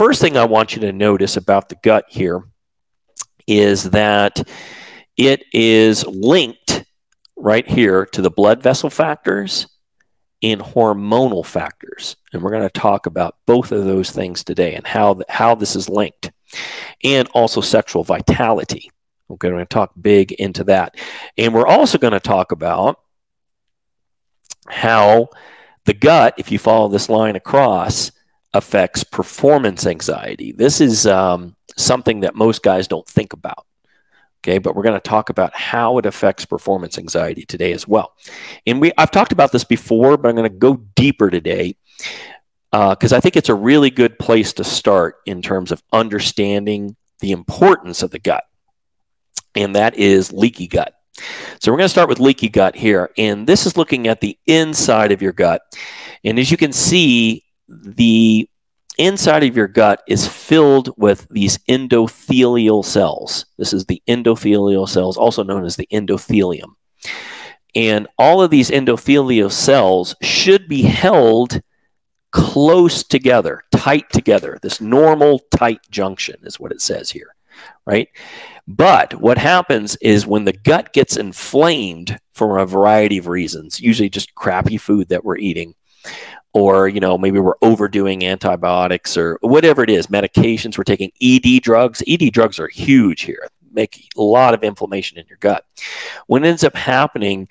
first thing I want you to notice about the gut here is that it is linked right here to the blood vessel factors and hormonal factors. And we're going to talk about both of those things today and how, how this is linked. And also sexual vitality. Okay, we're going to talk big into that. And we're also going to talk about how the gut, if you follow this line across, affects performance anxiety. This is um, something that most guys don't think about. Okay, but we're going to talk about how it affects performance anxiety today as well. And we I've talked about this before, but I'm going to go deeper today because uh, I think it's a really good place to start in terms of understanding the importance of the gut, and that is leaky gut. So we're going to start with leaky gut here, and this is looking at the inside of your gut. And as you can see, the inside of your gut is filled with these endothelial cells. This is the endothelial cells, also known as the endothelium. And all of these endothelial cells should be held close together, tight together. This normal tight junction is what it says here, right? But what happens is when the gut gets inflamed for a variety of reasons, usually just crappy food that we're eating, or you know maybe we're overdoing antibiotics or whatever it is medications we're taking ed drugs. Ed drugs are huge here make a lot of inflammation in your gut. What ends up happening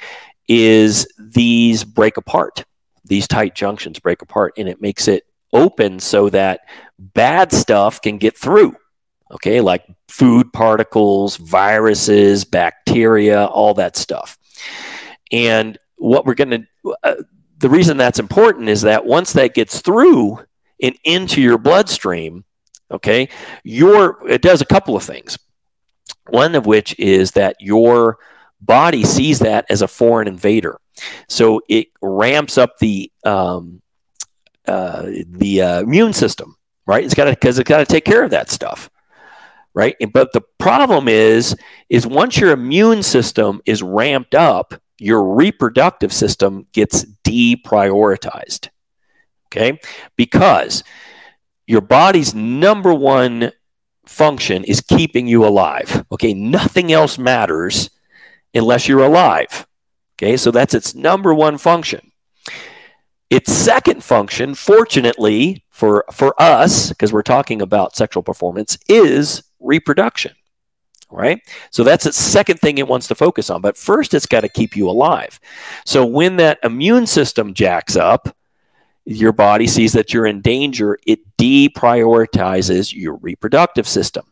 is these break apart. These tight junctions break apart and it makes it open so that bad stuff can get through. Okay like food particles viruses bacteria all that stuff. And what we're going to uh, the reason that's important is that once that gets through and into your bloodstream, okay, your it does a couple of things. One of which is that your body sees that as a foreign invader, so it ramps up the um, uh, the uh, immune system, right? It's got to because it's got to take care of that stuff, right? But the problem is, is once your immune system is ramped up, your reproductive system gets deprioritized. Okay? Because your body's number one function is keeping you alive. Okay? Nothing else matters unless you're alive. Okay? So that's its number one function. Its second function, fortunately for, for us, because we're talking about sexual performance, is reproduction right? So that's the second thing it wants to focus on. But first, it's got to keep you alive. So when that immune system jacks up, your body sees that you're in danger, it deprioritizes your reproductive system.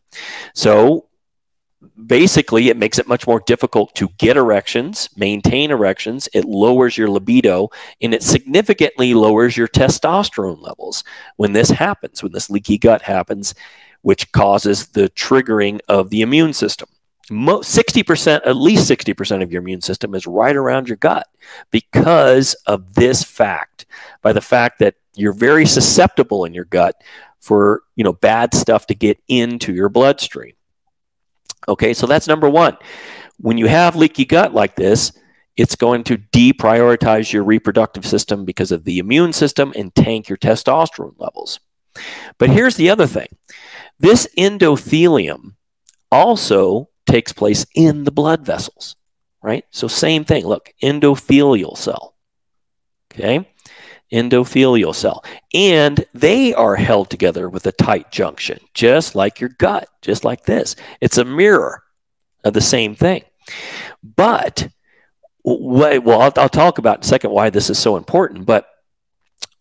So basically, it makes it much more difficult to get erections, maintain erections. It lowers your libido, and it significantly lowers your testosterone levels. When this happens, when this leaky gut happens, which causes the triggering of the immune system. 60%, at least 60% of your immune system is right around your gut because of this fact, by the fact that you're very susceptible in your gut for, you know, bad stuff to get into your bloodstream. Okay, so that's number one. When you have leaky gut like this, it's going to deprioritize your reproductive system because of the immune system and tank your testosterone levels. But here's the other thing this endothelium also takes place in the blood vessels, right? So, same thing. Look, endothelial cell. Okay. Endothelial cell. And they are held together with a tight junction, just like your gut, just like this. It's a mirror of the same thing. But, well, I'll, I'll talk about in a second why this is so important. But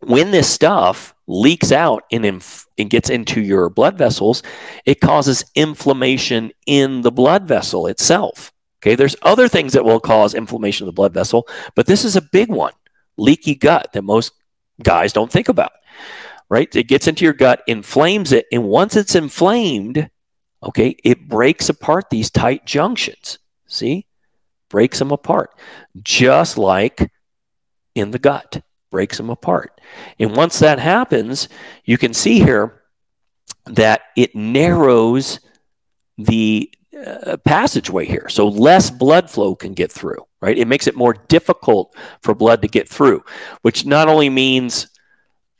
when this stuff leaks out and, inf- and gets into your blood vessels, it causes inflammation in the blood vessel itself. Okay, there's other things that will cause inflammation of the blood vessel, but this is a big one leaky gut that most guys don't think about, right? It gets into your gut, inflames it, and once it's inflamed, okay, it breaks apart these tight junctions. See? Breaks them apart, just like in the gut breaks them apart. And once that happens, you can see here that it narrows the uh, passageway here. So less blood flow can get through, right? It makes it more difficult for blood to get through, which not only means,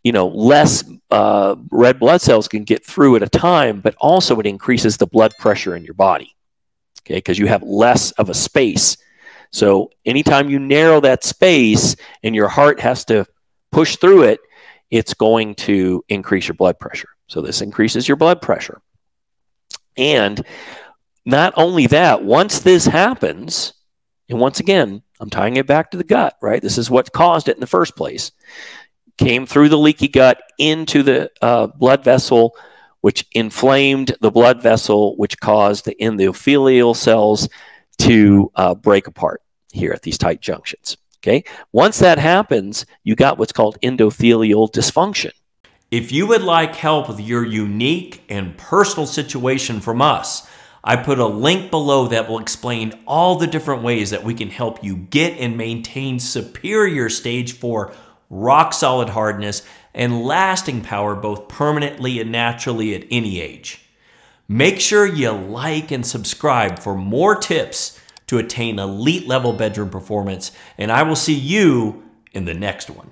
you know, less uh, red blood cells can get through at a time, but also it increases the blood pressure in your body. Okay, because you have less of a space. So anytime you narrow that space and your heart has to push through it, it's going to increase your blood pressure. So this increases your blood pressure. And not only that, once this happens, and once again, I'm tying it back to the gut, right? This is what caused it in the first place. Came through the leaky gut into the uh, blood vessel, which inflamed the blood vessel, which caused the endothelial cells to uh, break apart here at these tight junctions. Okay. Once that happens, you got what's called endothelial dysfunction. If you would like help with your unique and personal situation from us, I put a link below that will explain all the different ways that we can help you get and maintain superior stage 4 rock solid hardness and lasting power both permanently and naturally at any age. Make sure you like and subscribe for more tips to attain elite level bedroom performance, and I will see you in the next one.